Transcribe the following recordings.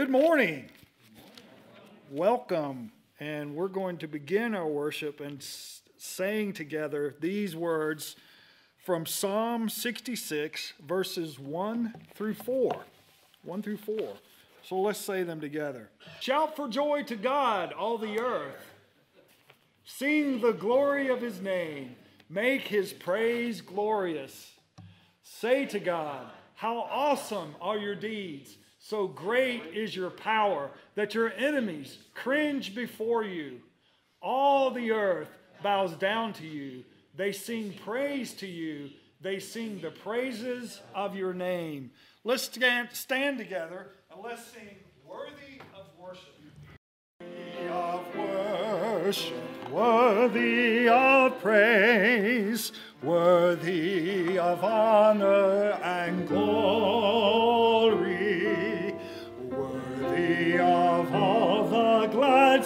Good morning. Welcome. And we're going to begin our worship and saying together these words from Psalm 66, verses 1 through 4. 1 through 4. So let's say them together. Shout for joy to God, all the earth. Sing the glory of his name. Make his praise glorious. Say to God, How awesome are your deeds! So great is your power that your enemies cringe before you. All the earth bows down to you. They sing praise to you. They sing the praises of your name. Let's stand, together and let's sing Worthy of Worship. Worthy of worship, worthy of praise, worthy of honor and glory,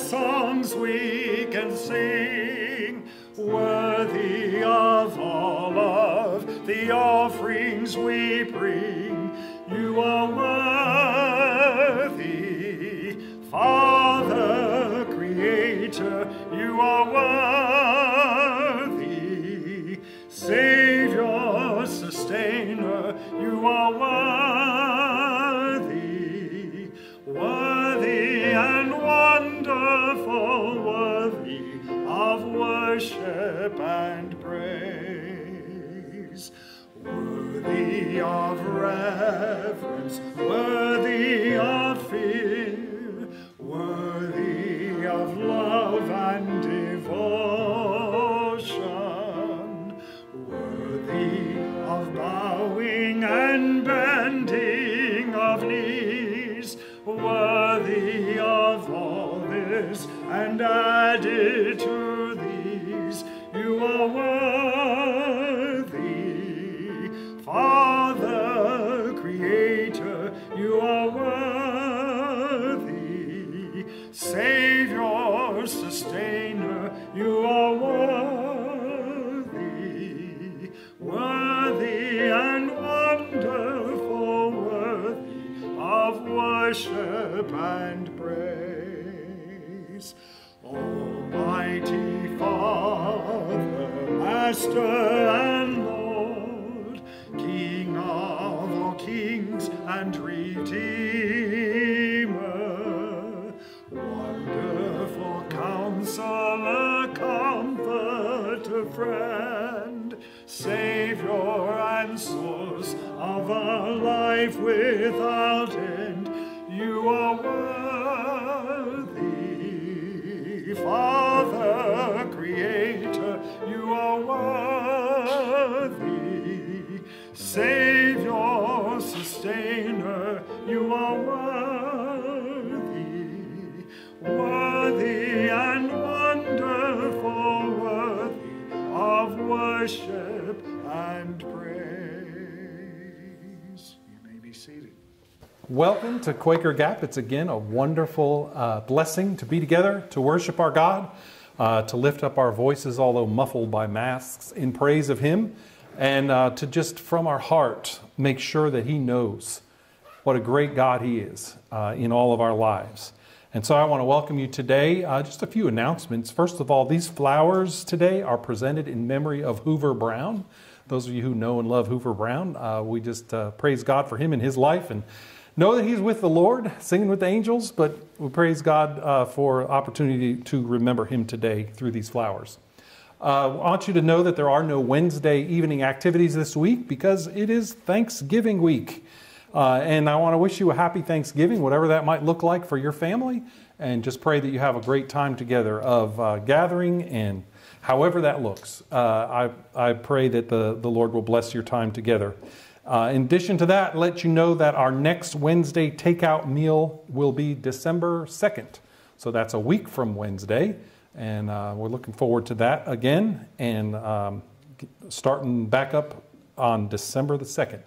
songs we can sing, worthy of all of the offerings we bring. You are worthy, Father, Creator, you are worship and praise. Worthy of reverence, worthy of fear, Welcome to Quaker Gap. It's again a wonderful uh, blessing to be together, to worship our God, uh, to lift up our voices, although muffled by masks, in praise of Him, and uh, to just from our heart make sure that He knows what a great God He is uh, in all of our lives. And so I want to welcome you today. Uh, just a few announcements. First of all, these flowers today are presented in memory of Hoover Brown. Those of you who know and love Hoover Brown, uh, we just praise God for him and his life and know that he's with the Lord, singing with the angels, but we praise God uh, for opportunity to remember him today through these flowers. Uh, I want you to know that there are no Wednesday evening activities this week because it is Thanksgiving week. Uh, and I want to wish you a happy Thanksgiving, whatever that might look like for your family, and just pray that you have a great time together of uh, gathering and however that looks. Uh, I, I pray that the, the Lord will bless your time together. Uh, in addition to that, let you know that our next Wednesday takeout meal will be December 2nd. So that's a week from Wednesday, and uh, we're looking forward to that again and um, starting back up on December the 2nd.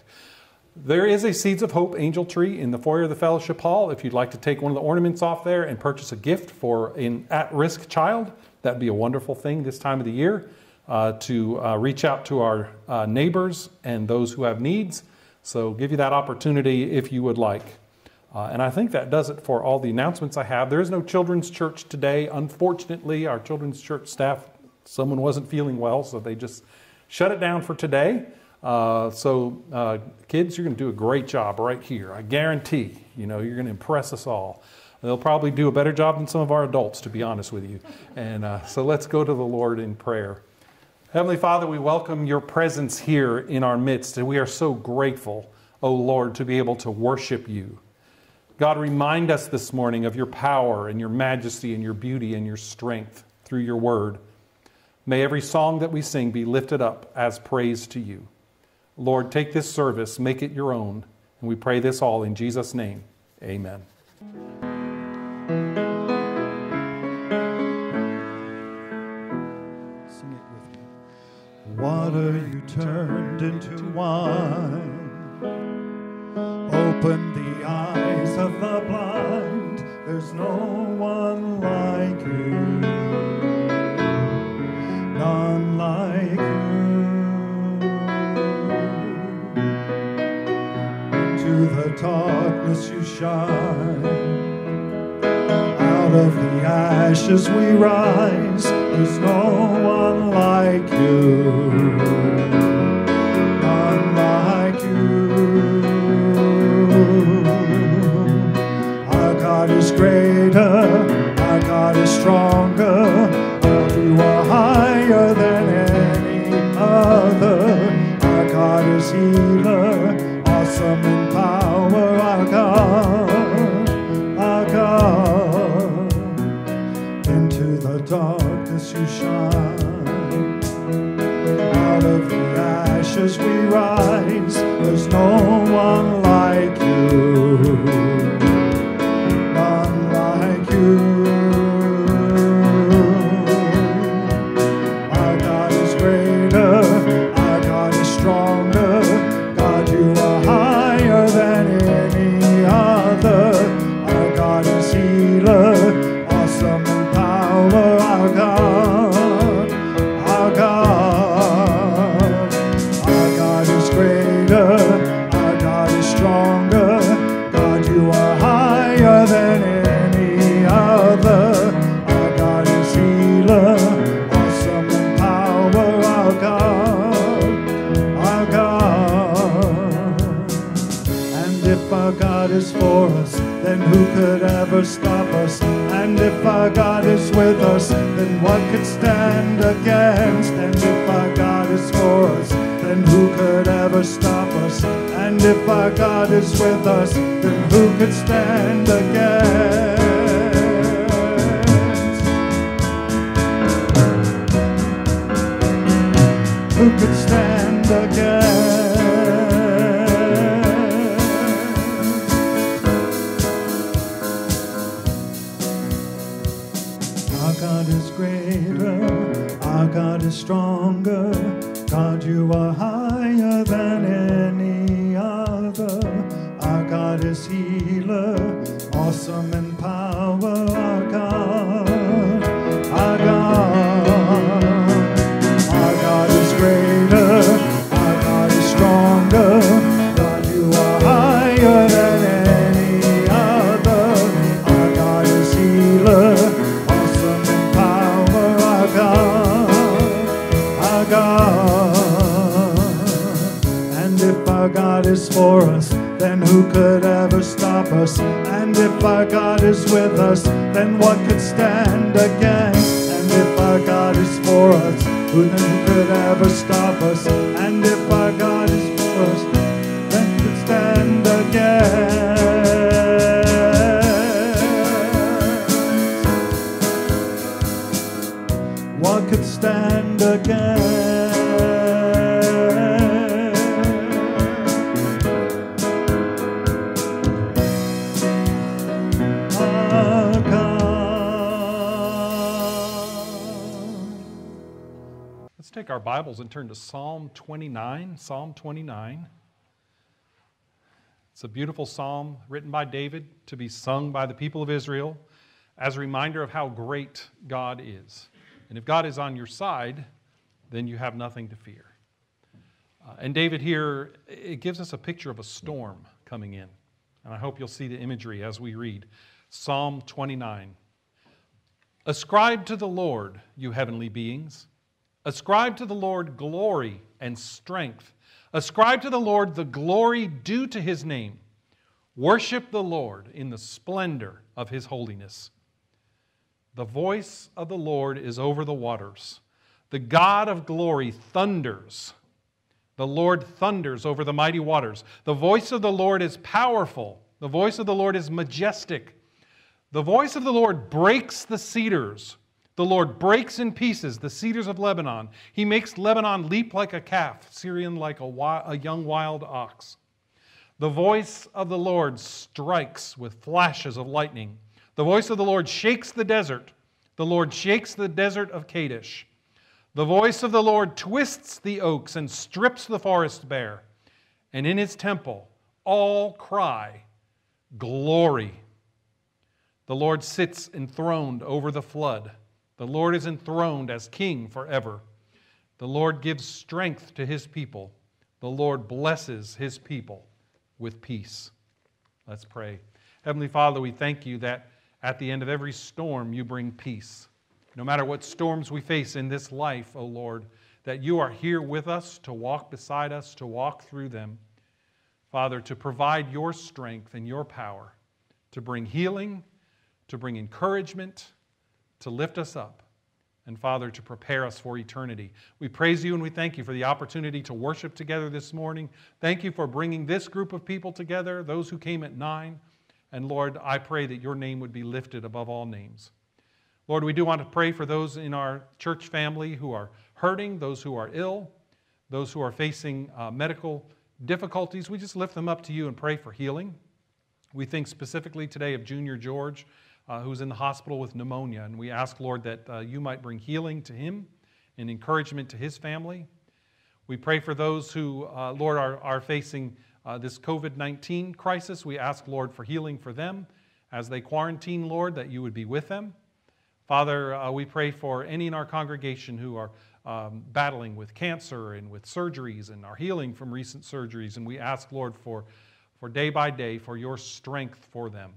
There is a Seeds of Hope angel tree in the foyer of the fellowship hall. If you'd like to take one of the ornaments off there and purchase a gift for an at risk child, that'd be a wonderful thing this time of the year uh, to uh, reach out to our uh, neighbors and those who have needs. So, give you that opportunity if you would like. Uh, and I think that does it for all the announcements I have. There is no children's church today. Unfortunately, our children's church staff, someone wasn't feeling well, so they just shut it down for today. Uh, so, uh, kids, you're going to do a great job right here. I guarantee. You know, you're going to impress us all. They'll probably do a better job than some of our adults, to be honest with you. And so let's go to the Lord in prayer. Heavenly Father, we welcome your presence here in our midst, and we are so grateful, O oh Lord, to be able to worship you. God, remind us this morning of your power and your majesty and your beauty and your strength through your word. May every song that we sing be lifted up as praise to you. Lord, take this service, make it your own. And we pray this all in Jesus' name. Amen. Water you turned into wine. Open the eyes of the blind. There's no one like you. None like you. Into the darkness you shine out of the ashes we rise. There's no one like you. Our God is greater. Our God is stronger. Our God is with us, then who could stand against? Who could stand against? Our God is greater, our God is stronger. God, you are higher awesome in power. Our God, our God, our God is greater, our God is stronger. God, you are higher than any other. Our God is healer, awesome in power. Our God, our God. And if our God is for us, then who could us? And if our God is with us, then what could stand against? And if our God is for us, who then could ever stop us? Bibles and turn to Psalm 29. Psalm 29. It's a beautiful psalm written by David to be sung by the people of Israel as a reminder of how great God is. And if God is on your side, then you have nothing to fear. Uh, and David here, it gives us a picture of a storm coming in. And I hope you'll see the imagery as we read Psalm 29. Ascribe to the Lord, you heavenly beings. Ascribe to the Lord glory and strength. Ascribe to the Lord the glory due to his name. Worship the Lord in the splendor of his holiness. The voice of the Lord is over the waters. The God of glory thunders. The Lord thunders over the mighty waters. The voice of the Lord is powerful. The voice of the Lord is majestic. The voice of the Lord breaks the cedars. The Lord breaks in pieces the cedars of Lebanon. He makes Lebanon leap like a calf, Sirion like a, a young wild ox. The voice of the Lord strikes with flashes of lightning. The voice of the Lord shakes the desert. The Lord shakes the desert of Kadesh. The voice of the Lord twists the oaks and strips the forest bare. And in his temple, all cry, Glory. The Lord sits enthroned over the flood. The Lord is enthroned as king forever. The Lord gives strength to his people. The Lord blesses his people with peace. Let's pray. Heavenly Father, we thank you that at the end of every storm you bring peace. No matter what storms we face in this life, O oh Lord, that you are here with us to walk beside us, to walk through them. Father, to provide your strength and your power, to bring healing, to bring encouragement, to lift us up, and Father, to prepare us for eternity. We praise you and we thank you for the opportunity to worship together this morning. Thank you for bringing this group of people together, those who came at nine. And Lord, I pray that your name would be lifted above all names. Lord, we do want to pray for those in our church family who are hurting, those who are ill, those who are facing uh, medical difficulties. We just lift them up to you and pray for healing. We think specifically today of Junior George uh, who's in the hospital with pneumonia. And we ask, Lord, that uh, you might bring healing to him and encouragement to his family. We pray for those who, uh, Lord, are, are facing uh, this COVID 19 crisis. We ask, Lord, for healing for them as they quarantine, Lord, that you would be with them. Father, uh, we pray for any in our congregation who are um, battling with cancer and with surgeries and are healing from recent surgeries. And we ask, Lord, for, for day by day, for your strength for them.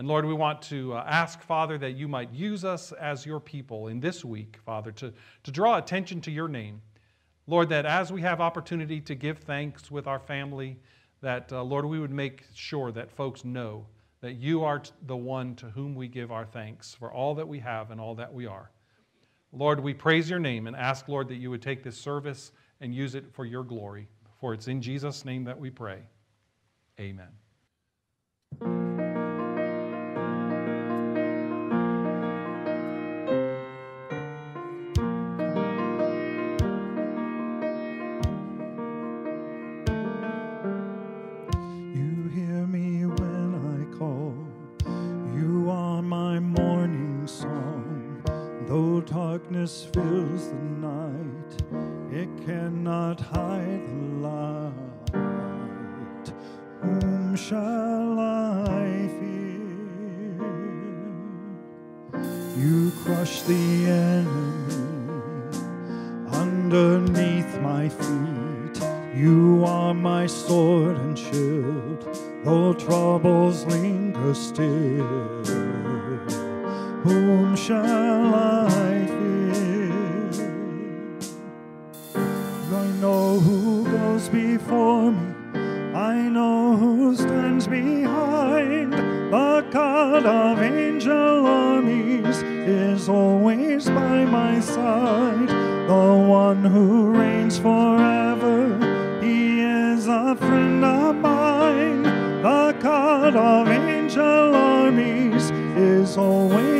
And Lord, we want to uh, ask, Father, that you might use us as your people in this week, Father, to, to draw attention to your name. Lord, that as we have opportunity to give thanks with our family, that, uh, Lord, we would make sure that folks know that you are the one to whom we give our thanks for all that we have and all that we are. Lord, we praise your name and ask, Lord, that you would take this service and use it for your glory. For it's in Jesus' name that we pray. Amen. Of angel armies is always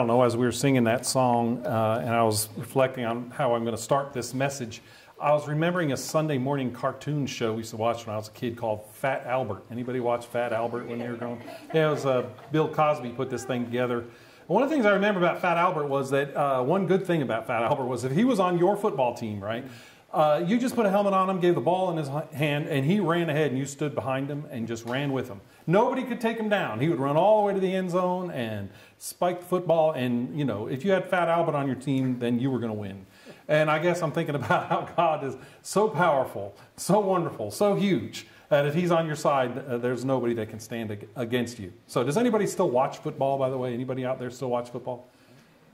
don't know, as we were singing that song uh, and I was reflecting on how I'm going to start this message, I was remembering a Sunday morning cartoon show we used to watch when I was a kid called Fat Albert. Anybody watch Fat Albert when they were growing? Yeah, it was uh, Bill Cosby put this thing together. One of the things I remember about Fat Albert was that uh, one good thing about Fat Albert was if he was on your football team, right? Uh, you just put a helmet on him, gave the ball in his hand, and he ran ahead, and you stood behind him and just ran with him. Nobody could take him down. He would run all the way to the end zone and spike the football. And you know, if you had Fat Albert on your team, then you were going to win. And I guess I'm thinking about how God is so powerful, so wonderful, so huge that if He's on your side, uh, there's nobody that can stand ag- against you. So, does anybody still watch football? By the way, anybody out there still watch football?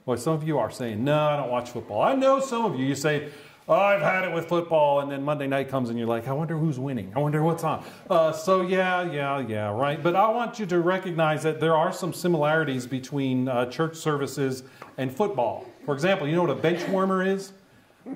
Boy, some of you are saying, no, I don't watch football. I know some of you, you say, I've had it with football, and then Monday night comes and you're like, I wonder who's winning. I wonder what's on. Uh, so, yeah, yeah, yeah, right. But I want you to recognize that there are some similarities between uh, church services and football. For example, you know what a bench warmer is?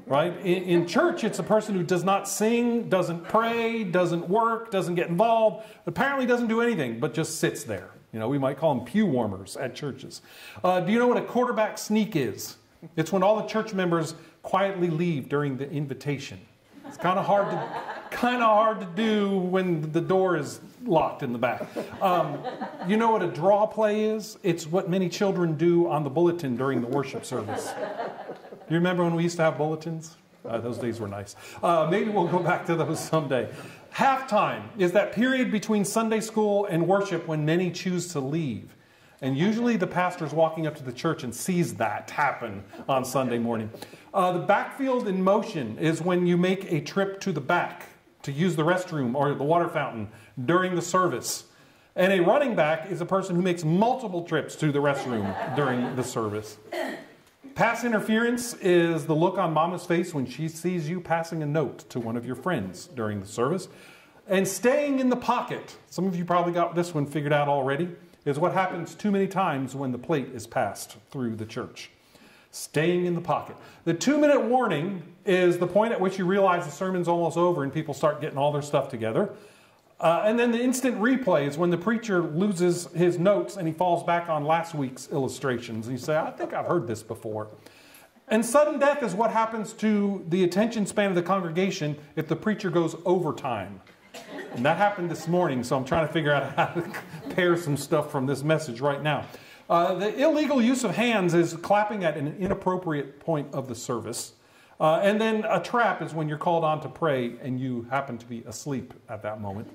Right? In, in church, it's a person who does not sing, doesn't pray, doesn't work, doesn't get involved, apparently doesn't do anything, but just sits there. You know, we might call them pew warmers at churches. Uh, do you know what a quarterback sneak is? It's when all the church members quietly leave during the invitation. It's kind of hard to, kind of hard to do when the door is locked in the back. Um, you know what a draw play is? It's what many children do on the bulletin during the worship service. You remember when we used to have bulletins? Uh, those days were nice. Uh, maybe we'll go back to those someday. Halftime is that period between Sunday school and worship when many choose to leave. And usually the pastor's walking up to the church and sees that happen on Sunday morning. Uh, the backfield in motion is when you make a trip to the back to use the restroom or the water fountain during the service. And a running back is a person who makes multiple trips to the restroom during the service. Pass interference is the look on mama's face when she sees you passing a note to one of your friends during the service. And staying in the pocket, some of you probably got this one figured out already, is what happens too many times when the plate is passed through the church. Staying in the pocket. The two minute warning is the point at which you realize the sermon's almost over and people start getting all their stuff together. Uh, and then the instant replay is when the preacher loses his notes and he falls back on last week's illustrations. And you say, I think I've heard this before. And sudden death is what happens to the attention span of the congregation if the preacher goes overtime. And that happened this morning, so I'm trying to figure out how to pair some stuff from this message right now. Uh, the illegal use of hands is clapping at an inappropriate point of the service. Uh, and then a trap is when you're called on to pray and you happen to be asleep at that moment.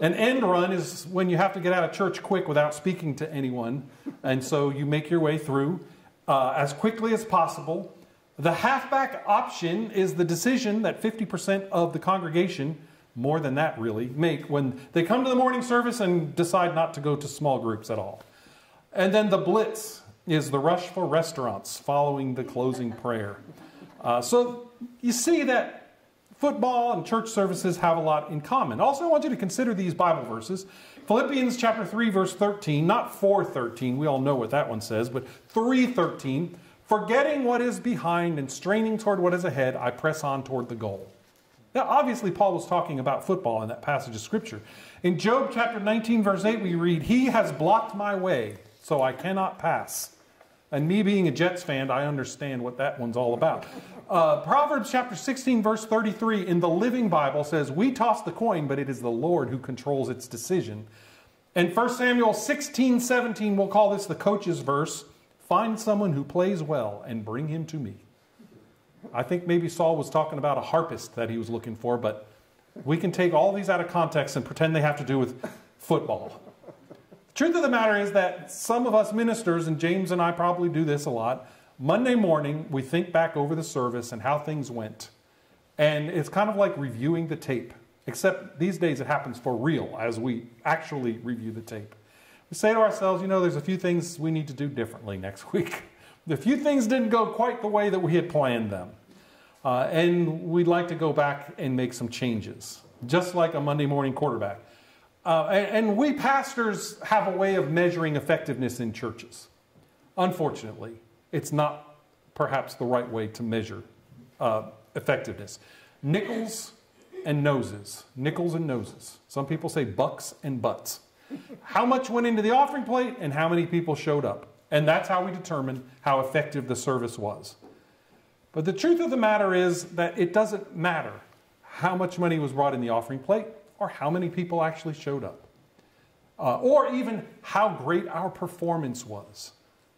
An end run is when you have to get out of church quick without speaking to anyone, and so you make your way through uh, as quickly as possible. The halfback option is the decision that 50% of the congregation, more than that really, make when they come to the morning service and decide not to go to small groups at all. And then the blitz is the rush for restaurants following the closing prayer. Uh, so you see that football and church services have a lot in common. Also, I want you to consider these Bible verses. Philippians chapter 3 verse 13, not 4:13. We all know what that one says, but 3:13. Forgetting what is behind and straining toward what is ahead, I press on toward the goal. Now, obviously, Paul was talking about football in that passage of Scripture. In Job chapter 19, verse 8, we read, He has blocked my way, so I cannot pass. And me being a Jets fan, I understand what that one's all about. Uh, Proverbs chapter 16, verse 33 in the Living Bible says, We toss the coin, but it is the Lord who controls its decision. And 1 Samuel 16, 17, we'll call this the coach's verse Find someone who plays well and bring him to me. I think maybe Saul was talking about a harpist that he was looking for, but we can take all these out of context and pretend they have to do with football. Truth of the matter is that some of us ministers, and James and I probably do this a lot, Monday morning we think back over the service and how things went. And it's kind of like reviewing the tape, except these days it happens for real as we actually review the tape. We say to ourselves, you know, there's a few things we need to do differently next week. The few things didn't go quite the way that we had planned them. Uh, and we'd like to go back and make some changes, just like a Monday morning quarterback. Uh, and, and, we pastors have a way of measuring effectiveness in churches. Unfortunately, it's not perhaps the right way to measure uh, effectiveness. Nickels and noses. Nickels and noses. Some people say bucks and butts. How much went into the offering plate and how many people showed up. And that's how we determine how effective the service was. But the truth of the matter is that it doesn't matter how much money was brought in the offering plate or how many people actually showed up. Uh, or even how great our performance was.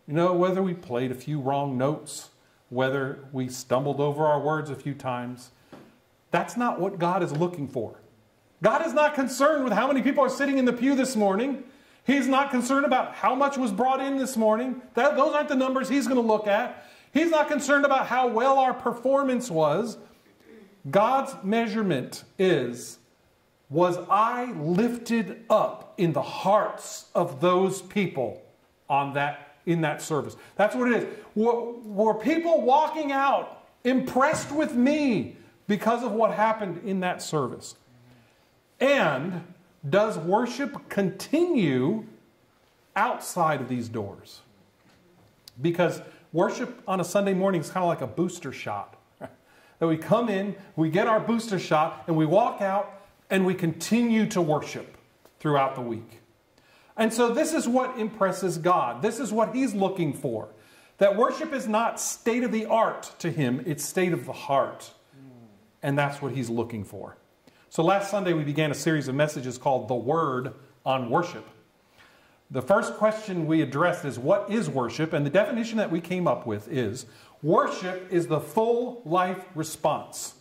You know, whether we played a few wrong notes, whether we stumbled over our words a few times, that's not what God is looking for. God is not concerned with how many people are sitting in the pew this morning. He's not concerned about how much was brought in this morning. That, those aren't the numbers he's going to look at. He's not concerned about how well our performance was. God's measurement is was I lifted up in the hearts of those people on that in that service. That's what it is. Were, were people walking out impressed with me because of what happened in that service? And does worship continue outside of these doors? Because worship on a Sunday morning is kind of like a booster shot. that we come in, we get our booster shot, and we walk out and we continue to worship throughout the week. And so, this is what impresses God. This is what He's looking for. That worship is not state of the art to Him, it's state of the heart. And that's what He's looking for. So, last Sunday we began a series of messages called The Word on Worship. The first question we addressed is what is worship? And the definition that we came up with is worship is the full life response.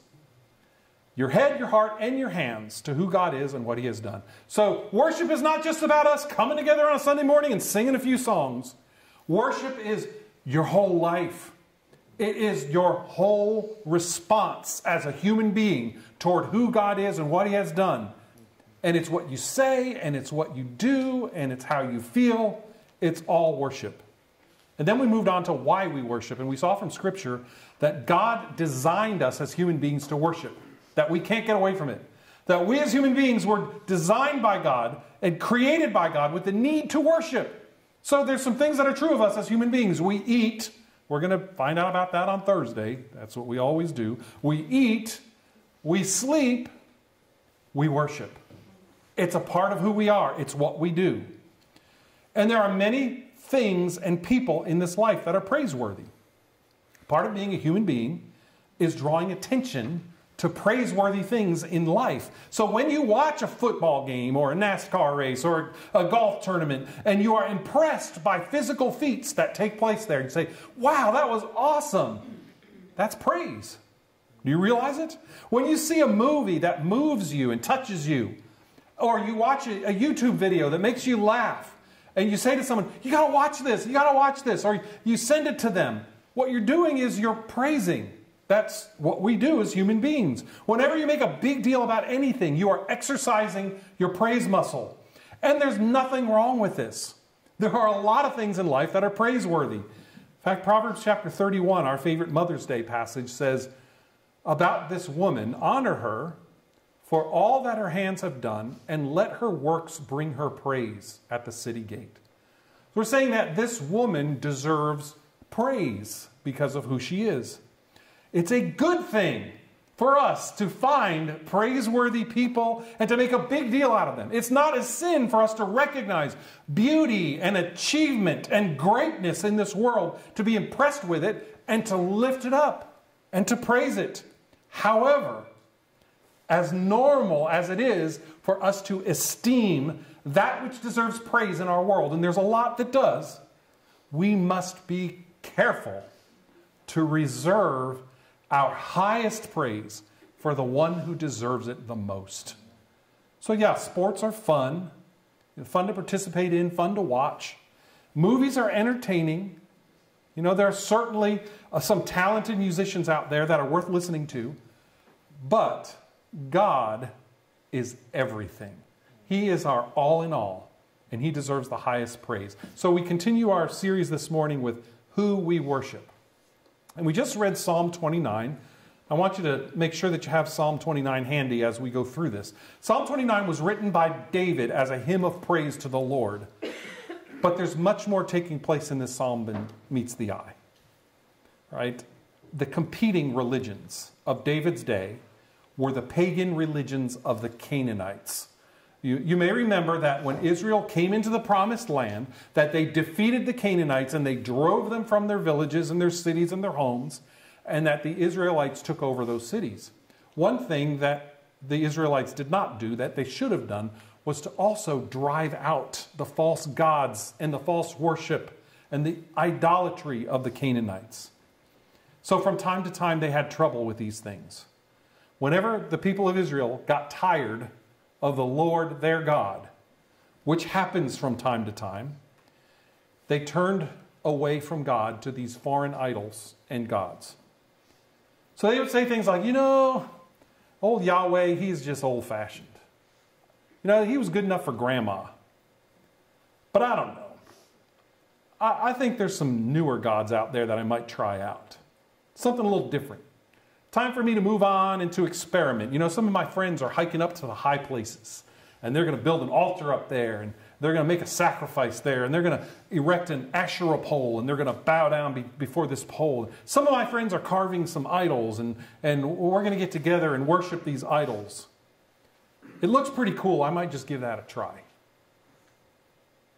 Your head, your heart, and your hands to who God is and what He has done. So, worship is not just about us coming together on a Sunday morning and singing a few songs. Worship is your whole life. It is your whole response as a human being toward who God is and what He has done. And it's what you say, and it's what you do, and it's how you feel. It's all worship. And then we moved on to why we worship. And we saw from Scripture that God designed us as human beings to worship, that we can't get away from it. That we as human beings were designed by God and created by God with the need to worship. So there's some things that are true of us as human beings. We eat. We're going to find out about that on Thursday. That's what we always do. We eat, we sleep, we worship. It's a part of who we are, it's what we do. And there are many things and people in this life that are praiseworthy. Part of being a human being is drawing attention to praiseworthy things in life. So when you watch a football game or a NASCAR race or a golf tournament and you are impressed by physical feats that take place there, you say, wow, that was awesome. That's praise. Do you realize it? When you see a movie that moves you and touches you, or you watch a, YouTube video that makes you laugh, and you say to someone, You got to watch this, you got to watch this, or you send it to them, what you're doing is you're praising. That's what we do as human beings. Whenever you make a big deal about anything, you are exercising your praise muscle. And there's nothing wrong with this. There are a lot of things in life that are praiseworthy. In fact, Proverbs chapter 31, our favorite Mother's Day passage, says about this woman honor her for all that her hands have done, and let her works bring her praise at the city gate. We're saying that this woman deserves praise because of who she is. It's a good thing for us to find praiseworthy people and to make a big deal out of them. It's not a sin for us to recognize beauty and achievement and greatness in this world, to be impressed with it and to lift it up and to praise it. However, as normal as it is for us to esteem that which deserves praise in our world, and there's a lot that does, we must be careful to reserve our highest praise for the one who deserves it the most. So, yeah, sports are fun, fun to participate in, fun to watch. Movies are entertaining. You know, there are certainly uh, some talented musicians out there that are worth listening to, but God is everything. He is our all in all, and He deserves the highest praise. So we continue our series this morning with Who We Worship. And we just read Psalm 29. I want you to make sure that you have Psalm 29 handy as we go through this. Psalm 29 was written by David as a hymn of praise to the Lord. But there's much more taking place in this psalm than meets the eye. Right? The competing religions of David's day were the pagan religions of the Canaanites. You, you may remember that when Israel came into the promised land, that they defeated the Canaanites and they drove them from their villages and their cities and their homes, and that the Israelites took over those cities. One thing that the Israelites did not do that they should have done was to also drive out the false gods and the false worship and the idolatry of the Canaanites. So from time to time, they had trouble with these things. Whenever the people of Israel got tired of the Lord their God, which happens from time to time, they turned away from God to these foreign idols and gods. So they would say things like, you know, old Yahweh, he's just old fashioned. You know, he was good enough for grandma. But I don't know. I, I, think there's some newer gods out there that I might try out. Something a little different. Time for me to move on and to experiment. You know, some of my friends are hiking up to the high places and they're going to build an altar up there and they're going to make a sacrifice there and they're going to erect an Asherah pole and they're going to bow down be, before this pole. Some of my friends are carving some idols and, and we're going to get together and worship these idols. It looks pretty cool. I might just give that a try.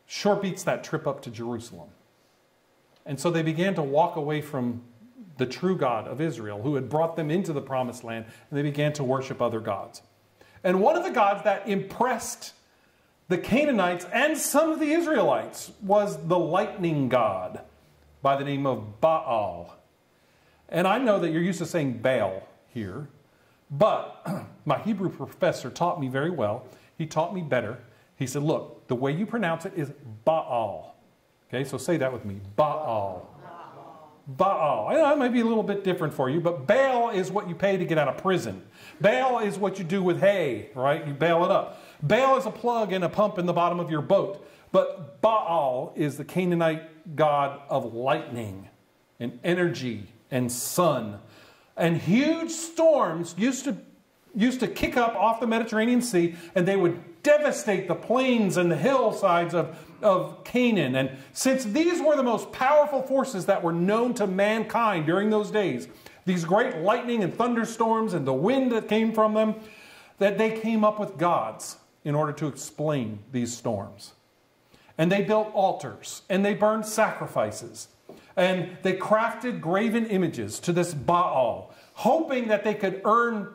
Sure beats that trip up to Jerusalem. And so they began to walk away from the true God of Israel, who had brought them into the promised land, and they began to worship other gods. And one of the gods that impressed the Canaanites and some of the Israelites was the lightning god by the name of Baal. And I know that you're used to saying Baal here, but my Hebrew professor taught me very well. He taught me better. He said, Look, the way you pronounce it is Baal. Okay, so say that with me Baal. Baal. I know might be a little bit different for you, but bail is what you pay to get out of prison. Bail is what you do with hay, right? You bail it up. Bail is a plug and a pump in the bottom of your boat. But Baal is the Canaanite god of lightning and energy and sun. And huge storms used to, used to kick up off the Mediterranean Sea and they would devastate the plains and the hillsides of, of Canaan. And since these were the most powerful forces that were known to mankind during those days, these great lightning and thunderstorms and the wind that came from them, that they came up with gods in order to explain these storms. And they built altars and they burned sacrifices and they crafted graven images to this Baal, hoping that they could earn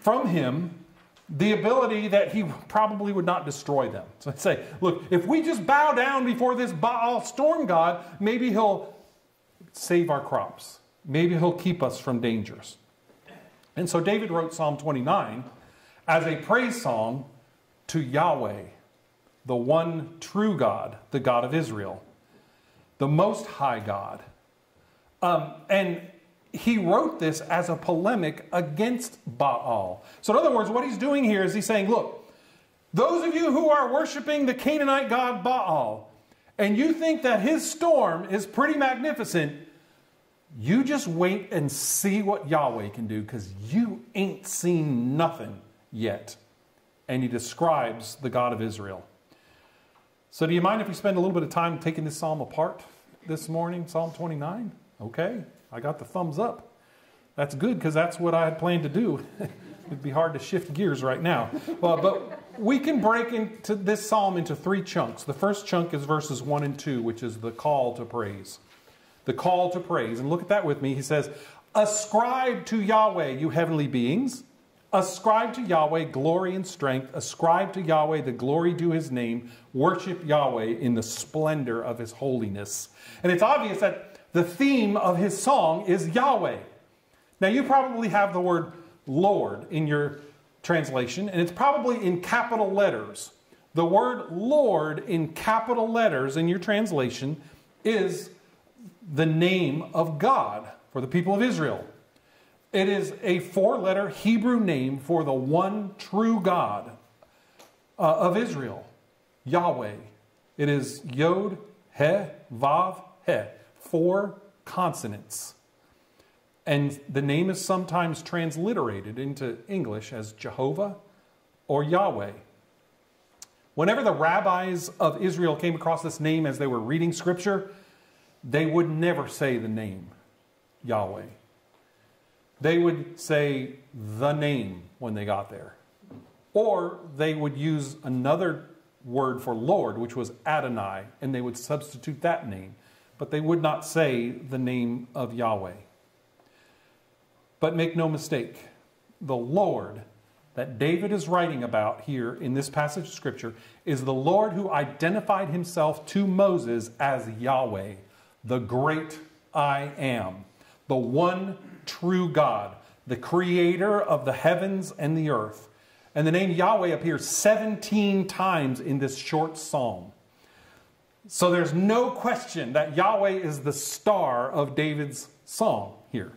from him the ability that he probably would not destroy them. So I'd say, look, if we just bow down before this Baal storm god, maybe he'll save our crops. Maybe he'll keep us from dangers. And so David wrote Psalm 29 as a praise song to Yahweh, the one true God, the God of Israel, the most high God. Um, and he wrote this as a polemic against Baal. So, in other words, what he's doing here is he's saying, look, those of you who are worshiping the Canaanite god Baal, and you think that his storm is pretty magnificent, you just wait and see what Yahweh can do because you ain't seen nothing yet. And he describes the God of Israel. So, do you mind if we spend a little bit of time taking this psalm apart this morning, Psalm 29? Okay, I got the thumbs up. That's good because that's what I had planned to do. It'd be hard to shift gears right now. Well, but we can break into this psalm into three chunks. The first chunk is verses 1 and 2, which is the call to praise. The call to praise. And look at that with me. He says, Ascribe to Yahweh, you heavenly beings. Ascribe to Yahweh glory and strength. Ascribe to Yahweh the glory due his name. Worship Yahweh in the splendor of his holiness. And it's obvious that the theme of his song is Yahweh. Now, you probably have the word Lord in your translation, and it's probably in capital letters. The word Lord in capital letters in your translation is the name of God for the people of Israel. It is a four letter Hebrew name for the one true God uh, of Israel, Yahweh. It is Yod, He, Vav, He, four consonants. And the name is sometimes transliterated into English as Jehovah or Yahweh. Whenever the rabbis of Israel came across this name as they were reading scripture, they would never say the name Yahweh they would say the name when they got there. Or they would use another word for Lord, which was Adonai, and they would substitute that name. But they would not say the name of Yahweh. But make no mistake, the Lord that David is writing about here in this passage of Scripture is the Lord who identified himself to Moses as Yahweh, the great I am, the one true God, the creator of the heavens and the earth. And the name Yahweh appears 17 times in this short psalm. So there's no question that Yahweh is the star of David's song here.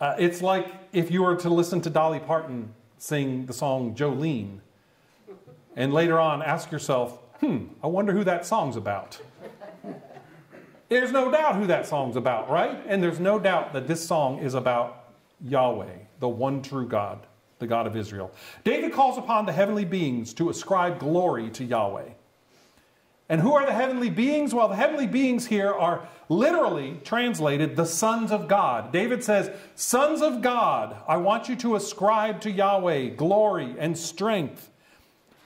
Uh, it's like if you were to listen to Dolly Parton sing the song Jolene, and later on ask yourself, hmm, I wonder who that song's about. There's no doubt who that song's about, right? And there's no doubt that this song is about Yahweh, the one true God, the God of Israel. David calls upon the heavenly beings to ascribe glory to Yahweh. And who are the heavenly beings? Well, the heavenly beings here are literally translated the sons of God. David says, Sons of God, I want you to ascribe to Yahweh glory and strength.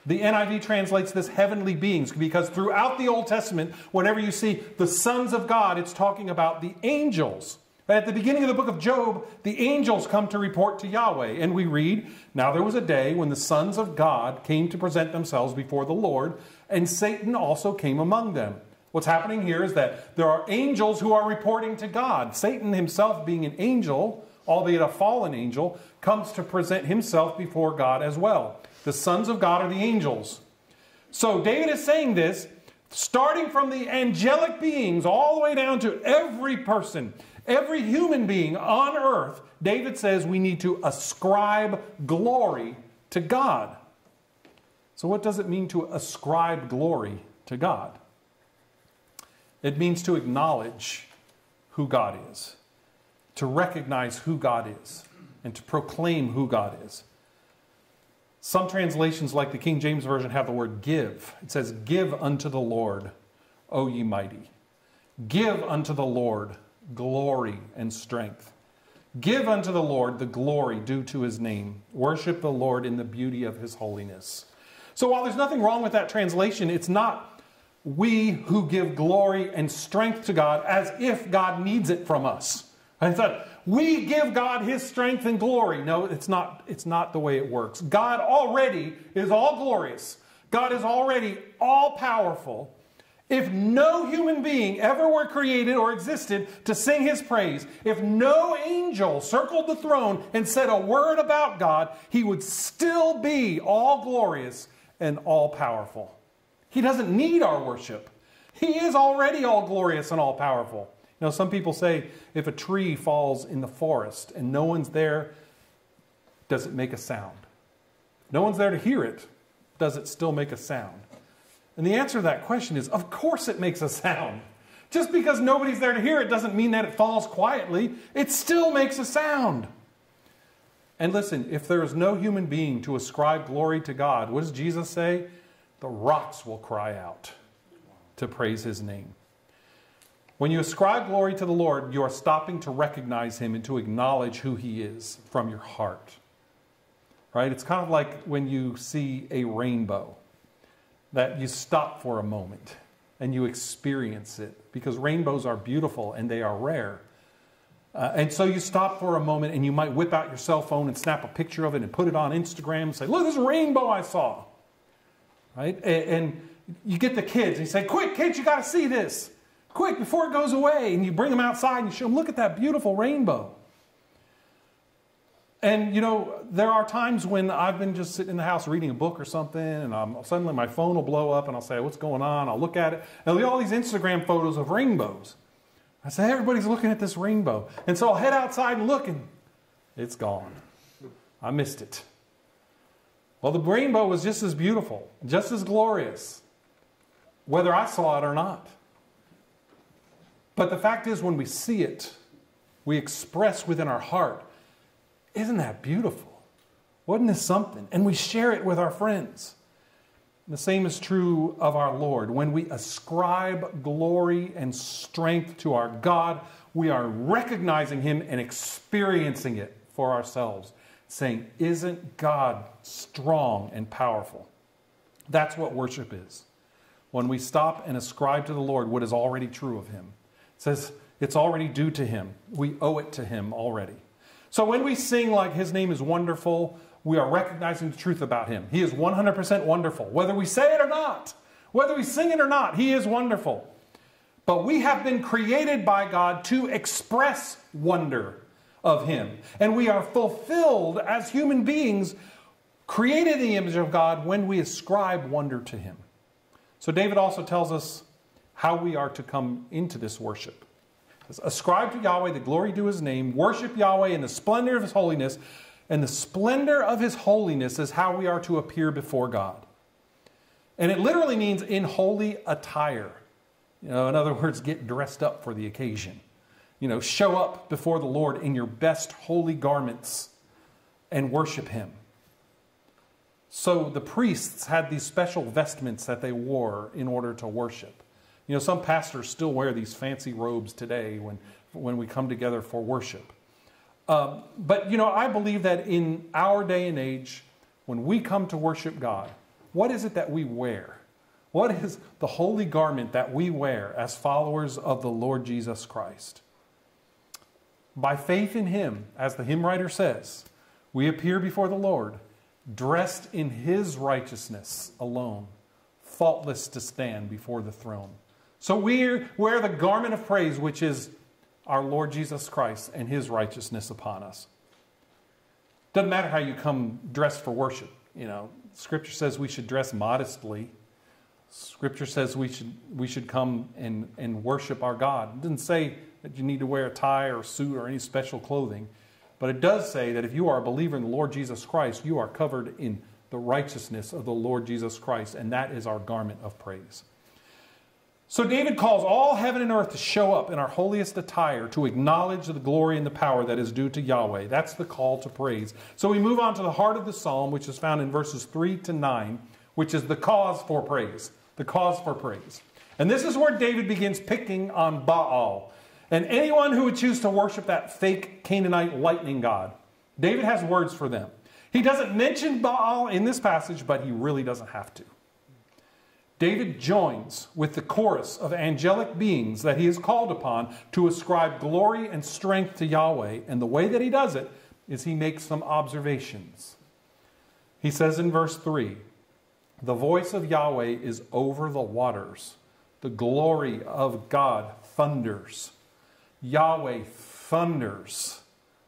The NIV translates this heavenly beings because throughout the Old Testament, whenever you see the sons of God, it's talking about the angels. At the beginning of the book of Job, the angels come to report to Yahweh, and we read, Now there was a day when the sons of God came to present themselves before the Lord, and Satan also came among them. What's happening here is that there are angels who are reporting to God. Satan himself, being an angel, albeit a fallen angel, comes to present himself before God as well. The sons of God are the angels. So David is saying this, starting from the angelic beings all the way down to every person, every human being on earth. David says we need to ascribe glory to God. So, what does it mean to ascribe glory to God? It means to acknowledge who God is, to recognize who God is, and to proclaim who God is. Some translations, like the King James Version, have the word give. It says, Give unto the Lord, O ye mighty. Give unto the Lord glory and strength. Give unto the Lord the glory due to his name. Worship the Lord in the beauty of his holiness. So while there's nothing wrong with that translation, it's not we who give glory and strength to God as if God needs it from us. I thought, we give God his strength and glory. No, it's not, it's not the way it works. God already is all glorious. God is already all powerful. If no human being ever were created or existed to sing his praise, if no angel circled the throne and said a word about God, he would still be all glorious and all powerful. He doesn't need our worship. He is already all glorious and all powerful. You know, some people say if a tree falls in the forest and no one's there, does it make a sound? no one's there to hear it, does it still make a sound? And the answer to that question is of course it makes a sound. Just because nobody's there to hear it doesn't mean that it falls quietly, it still makes a sound. And listen, if there is no human being to ascribe glory to God, what does Jesus say? The rocks will cry out to praise his name. When you ascribe glory to the Lord, you are stopping to recognize Him and to acknowledge who He is from your heart. Right? It's kind of like when you see a rainbow, that you stop for a moment and you experience it because rainbows are beautiful and they are rare. Uh, and so you stop for a moment and you might whip out your cell phone and snap a picture of it and put it on Instagram and say, Look, this rainbow I saw. Right? And, and you get the kids and you say, Quick, kids, you got to see this. Quick, before it goes away. And you bring them outside and you show them, Look at that beautiful rainbow. And you know, there are times when I've been just sitting in the house reading a book or something, and I'm, suddenly my phone will blow up, and I'll say, "What's going on?" I'll look at it, and there'll be all these Instagram photos of rainbows. I say, "Everybody's looking at this rainbow," and so I'll head outside and look, and it's gone. I missed it. Well, the rainbow was just as beautiful, just as glorious, whether I saw it or not. But the fact is, when we see it, we express within our heart isn't that beautiful? Wasn't this something? And we share it with our friends. The same is true of our Lord. When we ascribe glory and strength to our God, we are recognizing Him and experiencing it for ourselves, saying, Isn't God strong and powerful? That's what worship is. When we stop and ascribe to the Lord what is already true of Him, it says it's already due to Him. We owe it to Him already. So when we sing like His name is wonderful, we are recognizing the truth about Him. He is 100% wonderful. Whether we say it or not, whether we sing it or not, He is wonderful. But we have been created by God to express wonder of Him. And we are fulfilled as human beings, created in the image of God, when we ascribe wonder to Him. So David also tells us how we are to come into this worship. Ascribe to Yahweh the glory due his name, worship Yahweh in the splendor of his holiness, and the splendor of his holiness is how we are to appear before God. And it literally means in holy attire. You know, in other words, get dressed up for the occasion. You know, show up before the Lord in your best holy garments and worship him. So the priests had these special vestments that they wore in order to worship. You know, some pastors still wear these fancy robes today when, when we come together for worship. Um, but, you know, I believe that in our day and age, when we come to worship God, what is it that we wear? What is the holy garment that we wear as followers of the Lord Jesus Christ? By faith in Him, as the hymn writer says, we appear before the Lord dressed in His righteousness alone, faultless to stand before the throne. So we wear the garment of praise, which is our Lord Jesus Christ and his righteousness upon us. Doesn't matter how you come dressed for worship. You know, Scripture says we should dress modestly. Scripture says we should, we should come and, and worship our God. It doesn't say that you need to wear a tie or a suit or any special clothing, but it does say that if you are a believer in the Lord Jesus Christ, you are covered in the righteousness of the Lord Jesus Christ, and that is our garment of praise. So David calls all heaven and earth to show up in our holiest attire to acknowledge the glory and the power that is due to Yahweh. That's the call to praise. So we move on to the heart of the psalm, which is found in verses 3 to 9, which is the cause for praise. The cause for praise. And this is where David begins picking on Baal and anyone who would choose to worship that fake Canaanite lightning god. David has words for them. He doesn't mention Baal in this passage, but he really doesn't have to. David joins with the chorus of angelic beings that he is called upon to ascribe glory and strength to Yahweh. And the way that he does it is he makes some observations. He says in verse 3 The voice of Yahweh is over the waters, the glory of God thunders. Yahweh thunders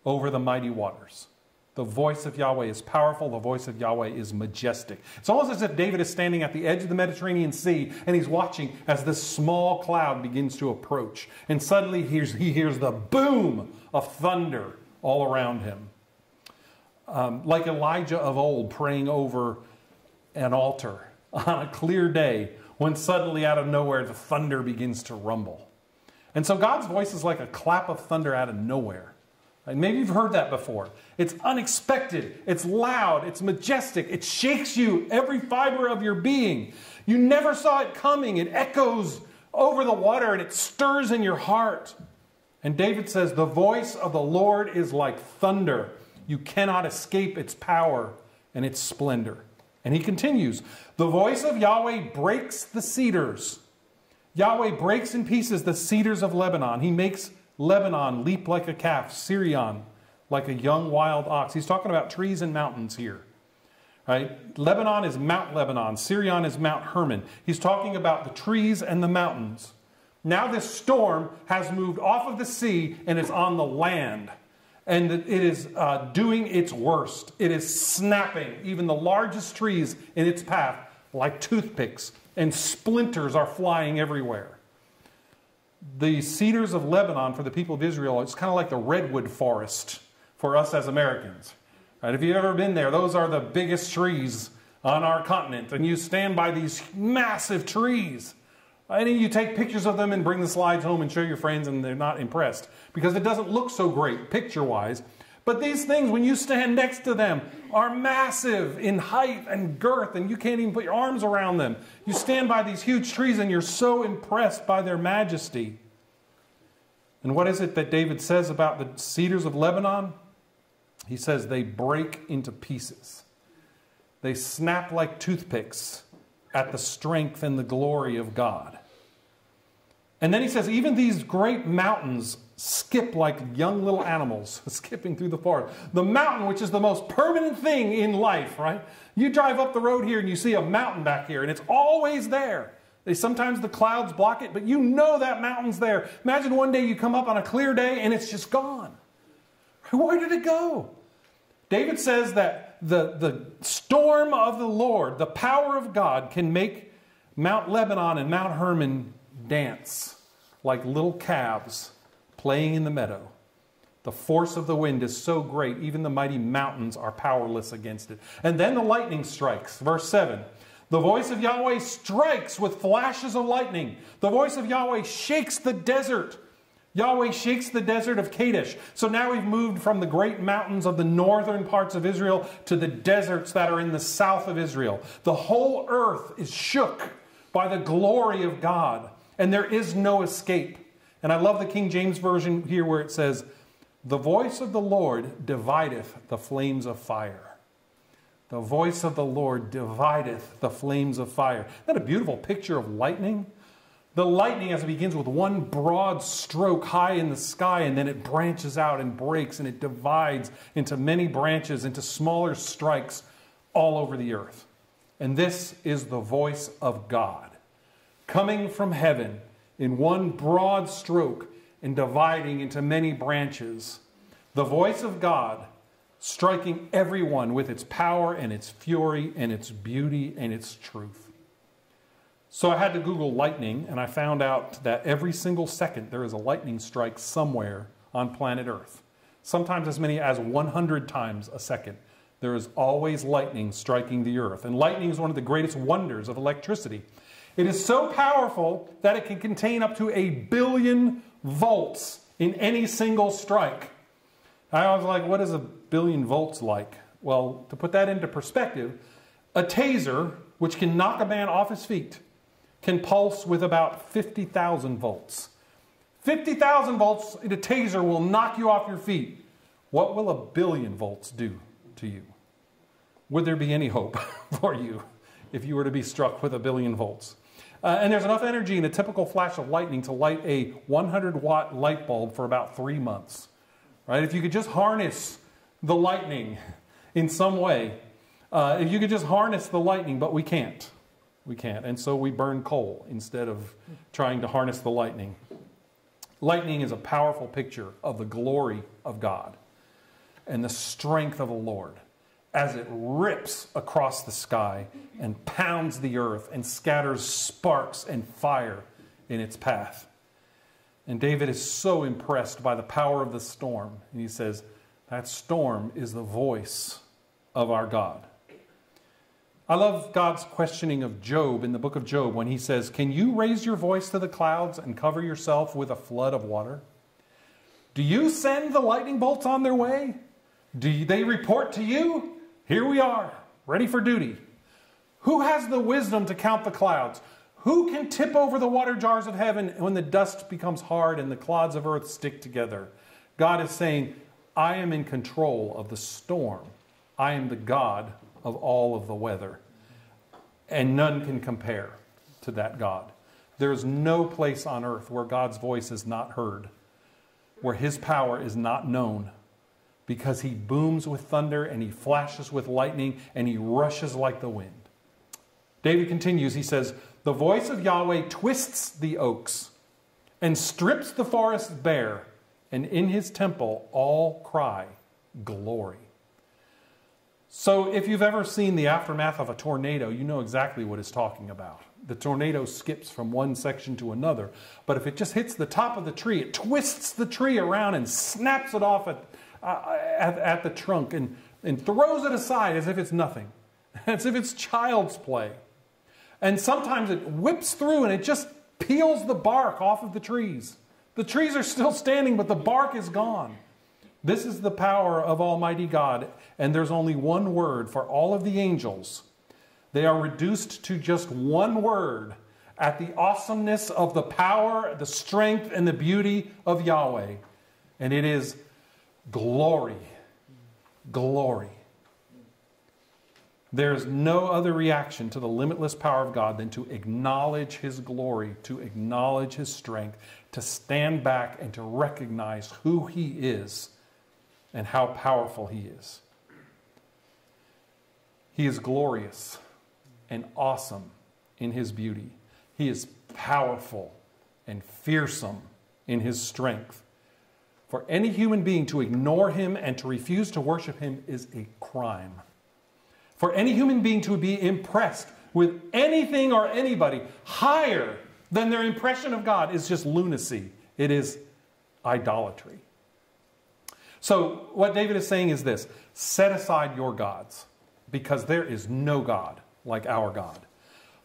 over the mighty waters. The voice of Yahweh is powerful. The voice of Yahweh is majestic. It's almost as if David is standing at the edge of the Mediterranean Sea and he's watching as this small cloud begins to approach. And suddenly he hears, he hears the boom of thunder all around him. Um, like Elijah of old praying over an altar on a clear day when suddenly out of nowhere the thunder begins to rumble. And so God's voice is like a clap of thunder out of nowhere. And maybe you've heard that before. It's unexpected, it's loud, it's majestic, it shakes you, every fiber of your being. You never saw it coming, it echoes over the water and it stirs in your heart. And David says, The voice of the Lord is like thunder. You cannot escape its power and its splendor. And he continues, The voice of Yahweh breaks the cedars. Yahweh breaks in pieces the cedars of Lebanon. He makes Lebanon leap like a calf, Sirion, like a young wild ox. He's talking about trees and mountains here. Right? Lebanon is Mount Lebanon, Sirion is Mount Hermon. He's talking about the trees and the mountains. Now, this storm has moved off of the sea and is on the land. And it is uh, doing its worst. It is snapping even the largest trees in its path like toothpicks, and splinters are flying everywhere. The cedars of Lebanon for the people of Israel, it's kind of like the redwood forest for us as Americans. Right? If you've ever been there, those are the biggest trees on our continent, and you stand by these massive trees. And you take pictures of them and bring the slides home and show your friends, and they're not impressed because it doesn't look so great picture wise. But these things, when you stand next to them, are massive in height and girth, and you can't even put your arms around them. You stand by these huge trees, and you're so impressed by their majesty. And what is it that David says about the cedars of Lebanon? He says they break into pieces. They snap like toothpicks at the strength and the glory of God. And then he says, even these great mountains skip like young little animals skipping through the forest. The mountain, which is the most permanent thing in life, right? You drive up the road here and you see a mountain back here, and it's always there. They, sometimes the clouds block it, but you know that mountain's there. Imagine one day you come up on a clear day and it's just gone. Where did it go? David says that the, the storm of the Lord, the power of God, can make Mount Lebanon and Mount Hermon dance like little calves playing in the meadow. The force of the wind is so great, even the mighty mountains are powerless against it. And then the lightning strikes. Verse 7 The voice of Yahweh strikes with flashes of lightning. The voice of Yahweh shakes the desert. Yahweh shakes the desert of Kadesh. So now we've moved from the great mountains of the northern parts of Israel to the deserts that are in the south of Israel. The whole earth is shook by the glory of God, and there is no escape. And I love the King James Version here where it says, The voice of the Lord divideth the flames of fire. The voice of the Lord divideth the flames of fire. Isn't that a beautiful picture of lightning? The lightning, as it begins with one broad stroke high in the sky, and then it branches out and breaks and it divides into many branches, into smaller strikes all over the earth. And this is the voice of God coming from heaven in one broad stroke and dividing into many branches. The voice of God striking everyone with its power and its fury and its beauty and its truth. So I had to Google lightning, and I found out that every single second there is a lightning strike somewhere on planet Earth. Sometimes as many as 100 times a second. There is always lightning striking the earth. And lightning is one of the greatest wonders of electricity. It is so powerful that it can contain up to a billion volts in any single strike. I was like, what is a billion volts like? Well, to put that into perspective, a taser, which can knock a man off his feet, can pulse with about 50,000 volts. 50,000 volts in a taser will knock you off your feet. What will a billion volts do to you? Would there be any hope for you if you were to be struck with a billion volts? Uh, and there's enough energy in a typical flash of lightning to light a 100 watt light bulb for about three months. Right? If you could just harness the lightning in some way, uh, if you could just harness the lightning, but we can't. We can't. And so we burn coal instead of trying to harness the lightning. Lightning is a powerful picture of the glory of God and the strength of the Lord as it rips across the sky and pounds the earth and scatters sparks and fire in its path. And David is so impressed by the power of the storm. And he says, That storm is the voice of our God. I love God's questioning of Job in the book of Job when he says, Can you raise your voice to the clouds and cover yourself with a flood of water? Do you send the lightning bolts on their way? Do they report to you? Here we are, ready for duty. Who has the wisdom to count the clouds? Who can tip over the water jars of heaven when the dust becomes hard and the clods of earth stick together? God is saying, I am in control of the storm. I am the God of all of the weather. And none can compare to that God. There's no place on earth where God's voice is not heard, where his power is not known, because he booms with thunder and he flashes with lightning and he rushes like the wind. David continues, he says, The voice of Yahweh twists the oaks and strips the forest bare, and in his temple all cry, Glory. So, if you've ever seen the aftermath of a tornado, you know exactly what it's talking about. The tornado skips from one section to another, but if it just hits the top of the tree, it twists the tree around and snaps it off at, uh, at, at the trunk and, and throws it aside as if it's nothing, as if it's child's play. And sometimes it whips through and it just peels the bark off of the trees. The trees are still standing, but the bark is gone. This is the power of Almighty God, and there's only one word for all of the angels. They are reduced to just one word at the awesomeness of the power, the strength, and the beauty of Yahweh, and it is glory. Glory. There's no other reaction to the limitless power of God than to acknowledge His glory, to acknowledge His strength, to stand back and to recognize who He is and how powerful He is. He is glorious and awesome in His beauty, He is powerful and fearsome in His strength. For any human being to ignore Him and to refuse to worship Him is a crime. For any human being to be impressed with anything or anybody higher than their impression of God is just lunacy. It is idolatry. So, what David is saying is this set aside your gods, because there is no God like our God.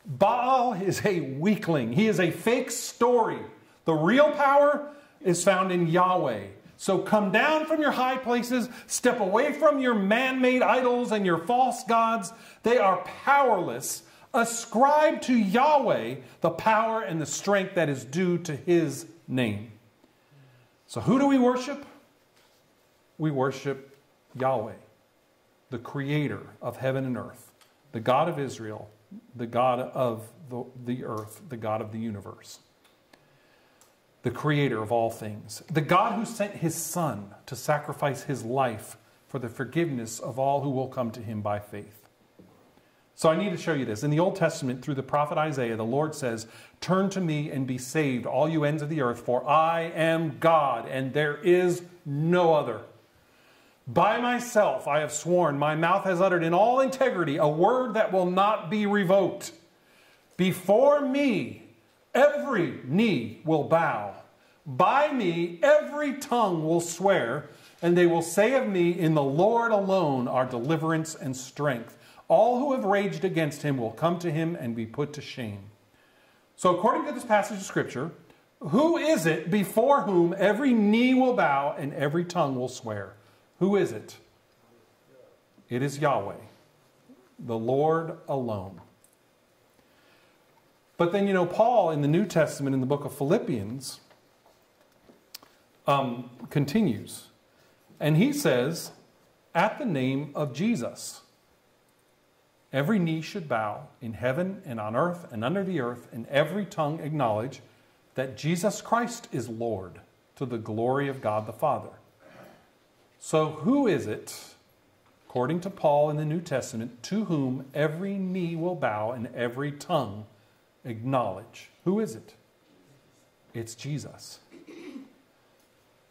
Baal is a weakling, he is a fake story. The real power is found in Yahweh. So come down from your high places, step away from your man made idols and your false gods. They are powerless. Ascribe to Yahweh the power and the strength that is due to his name. So, who do we worship? We worship Yahweh, the creator of heaven and earth, the God of Israel, the God of the, the earth, the God of the universe the creator of all things, the God who sent his Son to sacrifice his life for the forgiveness of all who will come to him by faith. So I need to show you this. In the Old Testament, through the prophet Isaiah, the Lord says, Turn to me and be saved, all you ends of the earth, for I am God, and there is no other. By myself I have sworn, my mouth has uttered in all integrity a word that will not be revoked. Before me, every knee will bow. By me, every tongue will swear, and they will say of me, In the Lord alone are deliverance and strength. All who have raged against him will come to him and be put to shame. So, according to this passage of Scripture, who is it before whom every knee will bow and every tongue will swear? Who is it? It is Yahweh, the Lord alone. But then, you know, Paul in the New Testament, in the book of Philippians, um, continues. And he says, At the name of Jesus, every knee should bow in heaven and on earth and under the earth, and every tongue acknowledge that Jesus Christ is Lord to the glory of God the Father. So, who is it, according to Paul in the New Testament, to whom every knee will bow and every tongue acknowledge. Who is it? It's Jesus.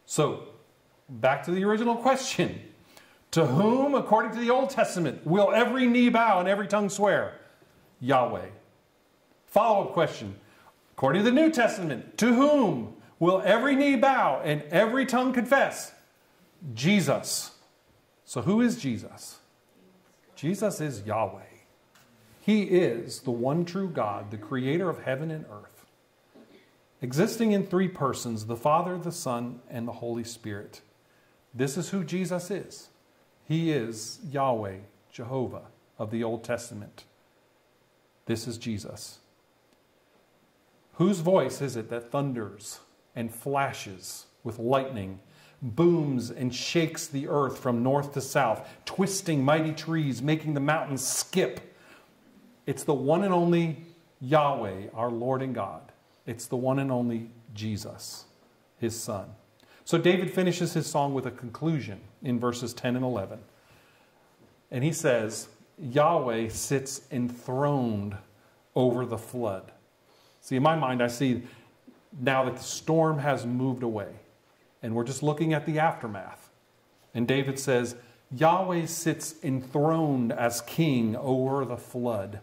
So, back to the original question. To whom, according to the Old Testament, will every knee bow and every tongue swear? Yahweh. Follow up question. According to the New Testament, to whom will every knee bow and every tongue confess? Jesus. So, who is Jesus? Jesus is Yahweh. He is the one true God, the creator of heaven and earth, existing in three persons the Father, the Son, and the Holy Spirit. This is who Jesus is. He is Yahweh, Jehovah of the Old Testament. This is Jesus. Whose voice is it that thunders and flashes with lightning, booms and shakes the earth from north to south, twisting mighty trees, making the mountains skip? It's the one and only Yahweh, our Lord and God. It's the one and only Jesus, his Son. So David finishes his song with a conclusion in verses 10 and 11. And he says, Yahweh sits enthroned over the flood. See, in my mind, I see now that the storm has moved away, and we're just looking at the aftermath. And David says, Yahweh sits enthroned as king over the flood.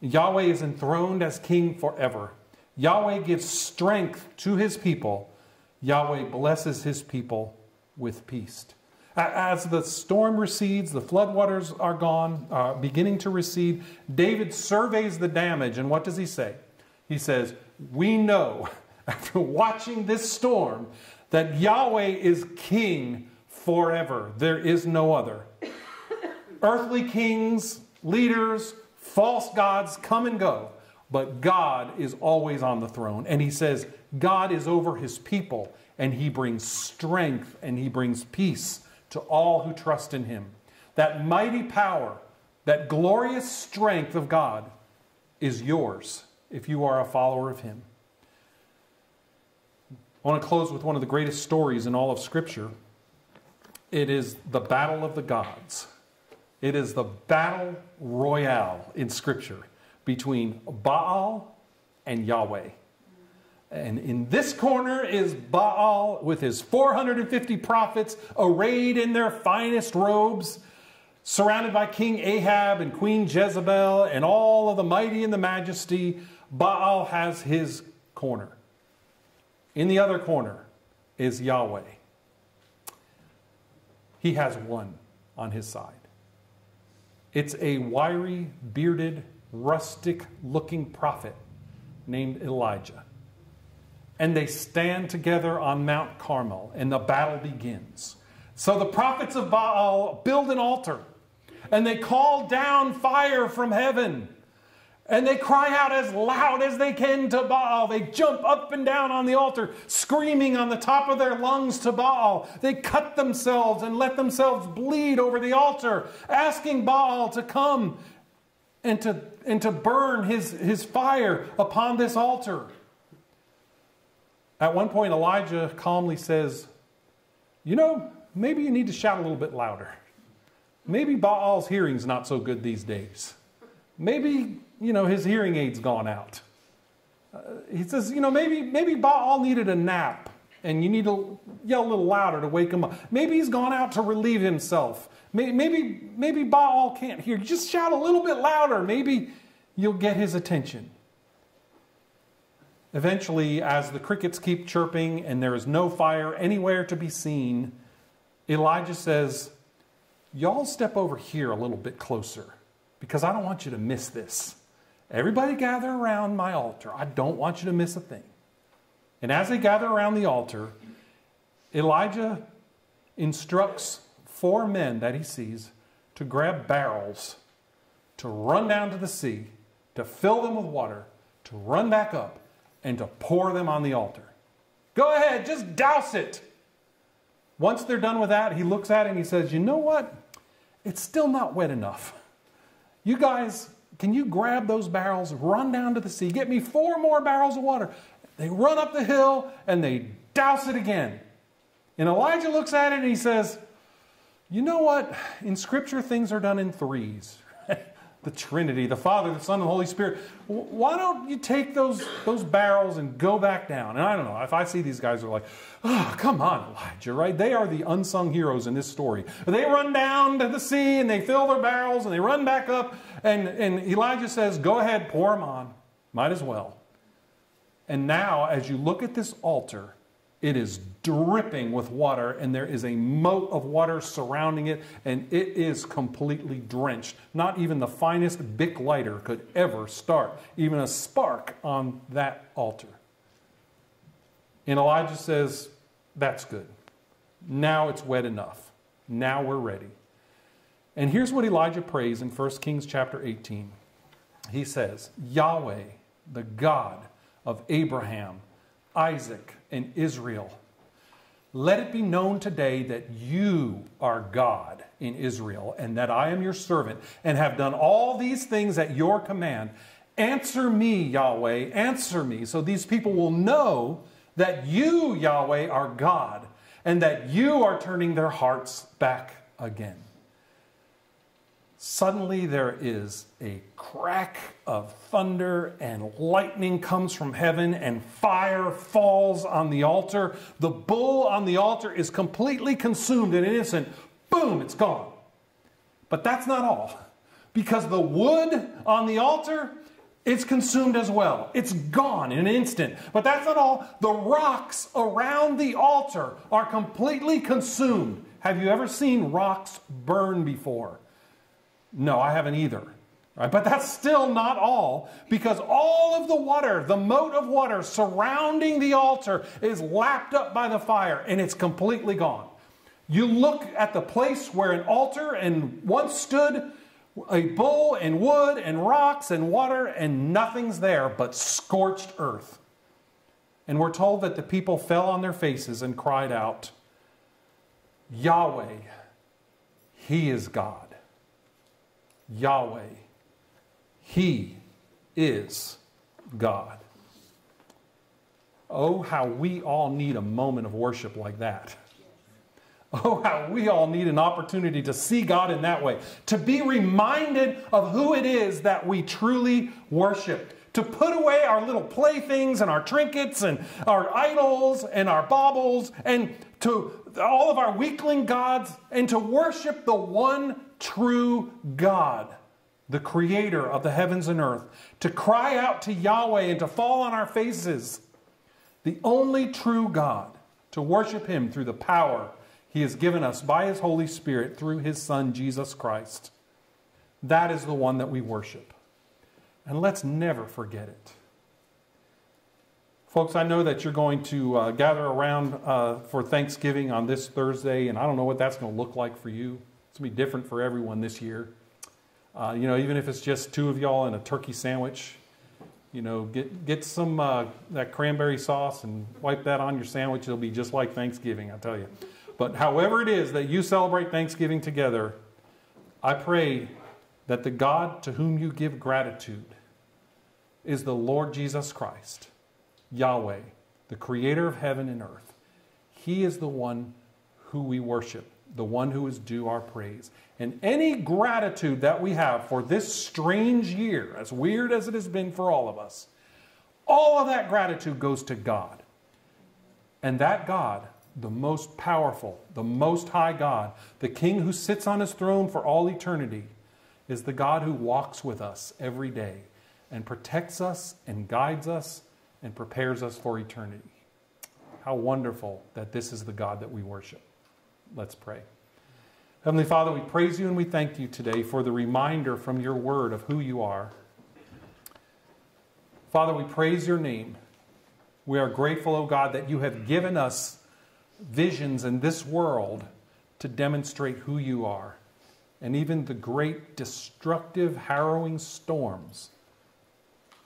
Yahweh is enthroned as king forever. Yahweh gives strength to his people. Yahweh blesses his people with peace. As the storm recedes, the floodwaters are gone, uh, beginning to recede. David surveys the damage, and what does he say? He says, We know, after watching this storm, that Yahweh is king forever. There is no other. Earthly kings, leaders, false gods come and go, but God is always on the throne. And he says, God is over his people, and he brings strength and he brings peace to all who trust in him. That mighty power, that glorious strength of God is yours if you are a follower of him. I want to close with one of the greatest stories in all of Scripture. It is the battle of the gods. It is the battle royale in Scripture between Baal and Yahweh. And in this corner is Baal with his 450 prophets arrayed in their finest robes, surrounded by King Ahab and Queen Jezebel and all of the mighty and the majesty. Baal has his corner. In the other corner is Yahweh. He has one on his side. It's a wiry, bearded, rustic looking prophet named Elijah and they stand together on Mount Carmel, and the battle begins. So the prophets of Baal build an altar, and they call down fire from heaven. And they cry out as loud as they can to Baal. They jump up and down on the altar, screaming on the top of their lungs to Baal. They cut themselves and let themselves bleed over the altar, asking Baal to come and to, and to burn his, his fire upon this altar. At one point, Elijah calmly says, You know, maybe you need to shout a little bit louder. Maybe Baal's hearing's not so good these days. Maybe, you know, his hearing aid's gone out. Uh, he says, you know, maybe, maybe Baal needed a nap and you need to yell a little louder to wake him up. Maybe he's gone out to relieve himself. Maybe, maybe, Baal can't hear. Just shout a little bit louder. Maybe you'll get his attention. Eventually, as the crickets keep chirping and there is no fire anywhere to be seen, Elijah says, Y'all step over here a little bit closer because I don't want you to miss this. Everybody gather around my altar. I don't want you to miss a thing. And as they gather around the altar, Elijah instructs four men that he sees to grab barrels, to run down to the sea, to fill them with water, to run back up, and to pour them on the altar. Go ahead, just douse it. Once they're done with that, he looks at it and he says, You know what? It's still not wet enough. You guys, can you grab those barrels, run down to the sea, get me four more barrels of water? They run up the hill and they douse it again. And Elijah looks at it and he says, You know what? In Scripture, things are done in threes the Trinity, the Father, the Son, and the Holy Spirit. Why don't you take those, those barrels and go back down? And I don't know, if I see these guys are like, oh, come on, Elijah, right? They are the unsung heroes in this story. They run down to the sea and they fill their barrels and they run back up. And, and Elijah says, go ahead, pour them on. Might as well. And now, as you look at this altar, it is dripping with water, and there is a moat of water surrounding it, and it is completely drenched. Not even the finest Bic lighter could ever start even a spark on that altar. And Elijah says, That's good. Now it's wet enough. Now we're ready. And here's what Elijah prays in 1 Kings chapter 18. He says, Yahweh, the God of Abraham, Isaac, and Israel. Let it be known today that you are God in Israel, and that I am your servant, and have done all these things at your command. Answer me, Yahweh, answer me, so these people will know that you, Yahweh, are God, and that you are turning their hearts back again. Suddenly there is a crack of thunder, and lightning comes from heaven, and fire falls on the altar. The bull on the altar is completely consumed in an instant. Boom, it's gone. But that's not all, because the wood on the altar it's consumed as well. It's gone in an instant. But that's not all. The rocks around the altar are completely consumed. Have you ever seen rocks burn before? No, I haven't either. Right? But that's still not all, because all of the water, the moat of water surrounding the altar, is lapped up by the fire and it's completely gone. You look at the place where an altar and once stood, a bull and wood and rocks and water, and nothing's there but scorched earth. And we're told that the people fell on their faces and cried out, Yahweh, He is God. Yahweh. He is God. Oh, how we all need a moment of worship like that. Oh, how we all need an opportunity to see God in that way, to be reminded of who it is that we truly worship, to put away our little playthings and our trinkets and our idols and our baubles and to all of our weakling gods and to worship the one true God, the creator of the heavens and earth, to cry out to Yahweh and to fall on our faces, the only true God, to worship Him through the power He has given us by His Holy Spirit through His Son, Jesus Christ. That is the one that we worship. And let's never forget it. Folks, I know that you're going to uh, gather around uh, for Thanksgiving on this Thursday, and I don't know what that's going to look like for you. To be different for everyone this year. Uh, you know, even if it's just two of y'all and a turkey sandwich, you know, get get some uh, that cranberry sauce and wipe that on your sandwich. It'll be just like Thanksgiving, I tell you. But however it is that you celebrate Thanksgiving together, I pray that the God to whom you give gratitude is the Lord Jesus Christ, Yahweh, the creator of heaven and earth. He is the one who we worship the one who is due our praise. And any gratitude that we have for this strange year, as weird as it has been for all of us, all of that gratitude goes to God. And that God, the most powerful, the most high God, the King who sits on his throne for all eternity, is the God who walks with us every day and protects us and guides us and prepares us for eternity. How wonderful that this is the God that we worship. Let's pray. Heavenly Father, we praise you and we thank you today for the reminder from your word of who you are. Father, we praise your name. We are grateful, O oh God, that you have given us visions in this world to demonstrate who you are. And even the great destructive, harrowing storms,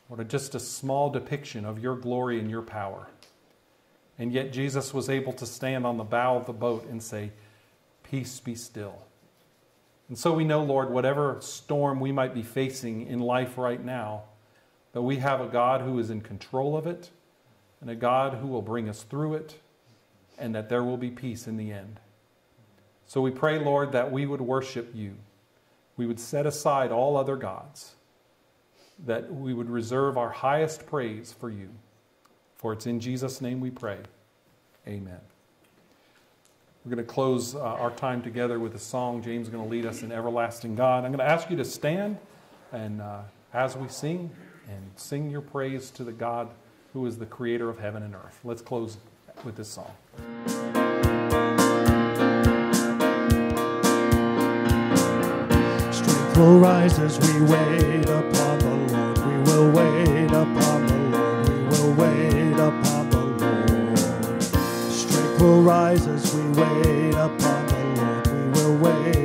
what are just a small depiction of your glory and your power. And yet Jesus was able to stand on the bow of the boat and say, Peace be still. And so we know, Lord, whatever storm we might be facing in life right now, that we have a God who is in control of it and a God who will bring us through it and that there will be peace in the end. So we pray, Lord, that we would worship you. We would set aside all other gods, that we would reserve our highest praise for you. For it's in Jesus' name we pray. Amen. We're going to close uh, our time together with a song. James is going to lead us in Everlasting God. I'm going to ask you to stand and uh, as we sing, and sing your praise to the God who is the creator of heaven and earth. Let's close with this song. Strength will rise as we wait upon the Lord. We will wait upon the Lord. We will wait will rise as we wait upon the Lord. We will wait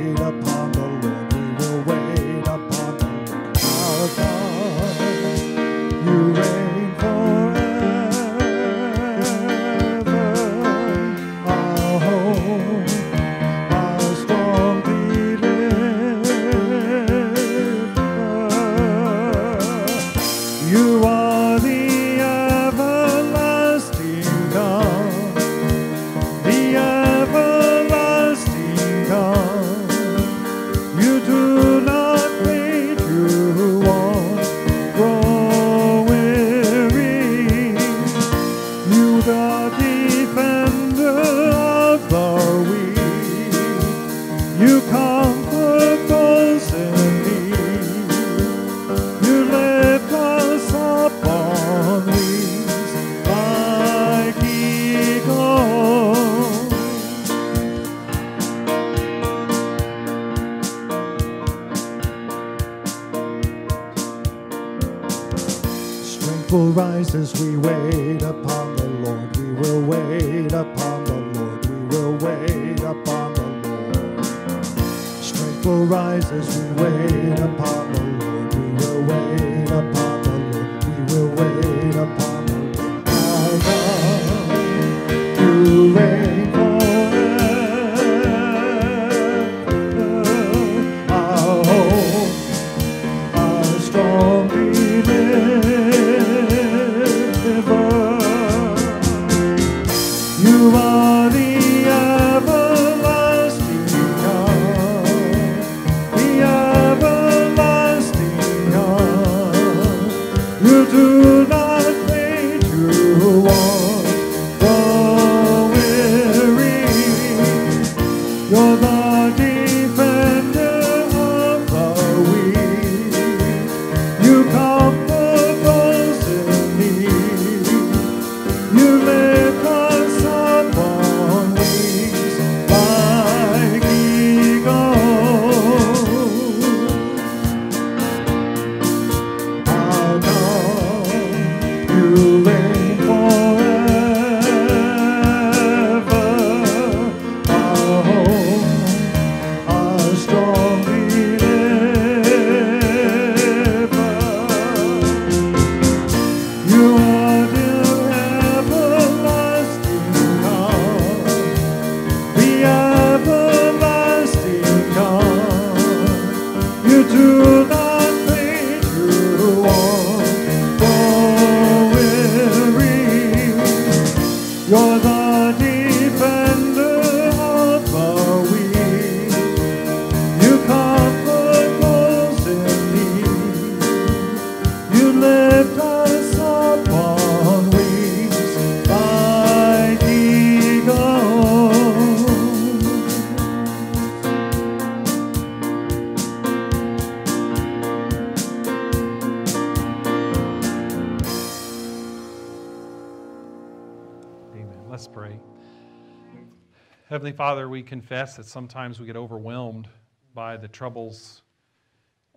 Father, we confess that sometimes we get overwhelmed by the troubles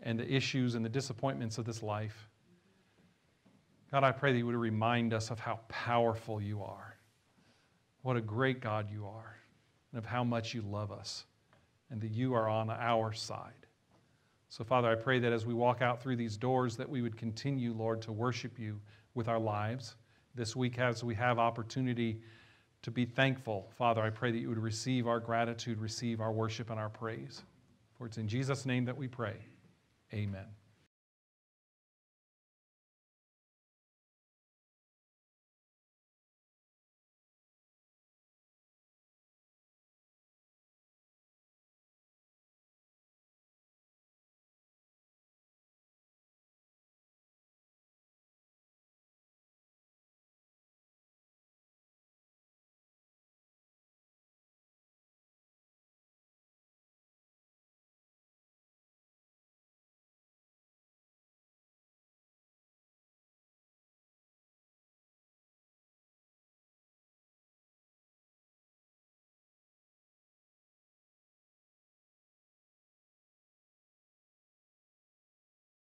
and the issues and the disappointments of this life. God, I pray that you would remind us of how powerful you are, what a great God you are, and of how much you love us, and that you are on our side. So, Father, I pray that as we walk out through these doors, that we would continue, Lord, to worship you with our lives. This week, as we have opportunity to be thankful, Father, I pray that you would receive our gratitude, receive our worship and our praise. For it's in Jesus' name that we pray. Amen.